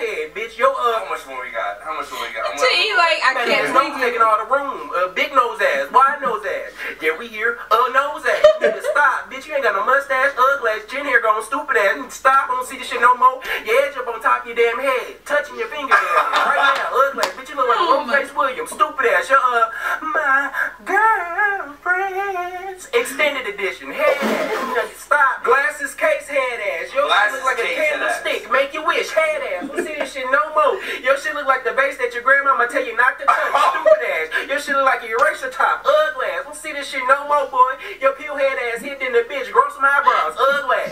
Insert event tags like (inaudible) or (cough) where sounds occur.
forehead, bitch. Your uh, How much more we got? How much more we got? I'm like, I can't his nose see taking all the room. Uh, big nose ass, wide nose ass. Yeah, we here. Uh, nose ass. Nigga, stop, bitch. You ain't got no mustache, ugly ass, chin hair going stupid ass. You need to Stop. I don't see this shit no more. Your edge up on top of your damn head, touching your finger down right now. Ugly ass, bitch. You look like Oh, a my- Williams. Stupid ass. Your uh, my girlfriends extended edition. Head ass. Stop. Glasses case head ass. Your shit Glasses look like a case head candlestick. Make wish. Head ass. We see this shit no more. Your shit look like the vase that your grandmama tell you not to touch. (laughs) Stupid ass. Your shit look like an eraser top. Ugly ass. We see this shit no more, boy. Your peel head ass hit in the bitch. Gross some eyebrows. Ugly ass.